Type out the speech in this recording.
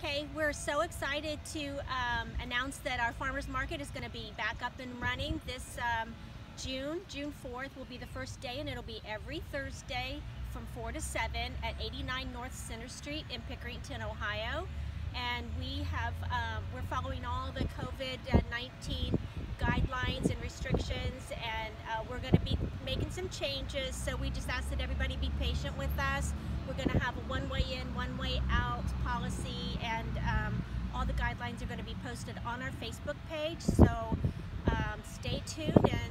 Okay, we're so excited to um, announce that our farmers market is going to be back up and running this um, June. June 4th will be the first day and it'll be every Thursday from 4 to 7 at 89 North Center Street in Pickerington, Ohio. And we have, um, we're following all the COVID-19 guidelines and restrictions and uh, we're going to be making some changes so we just ask that everybody be patient with us. We're going to have a one-way in, one-way out are going to be posted on our Facebook page so um, stay tuned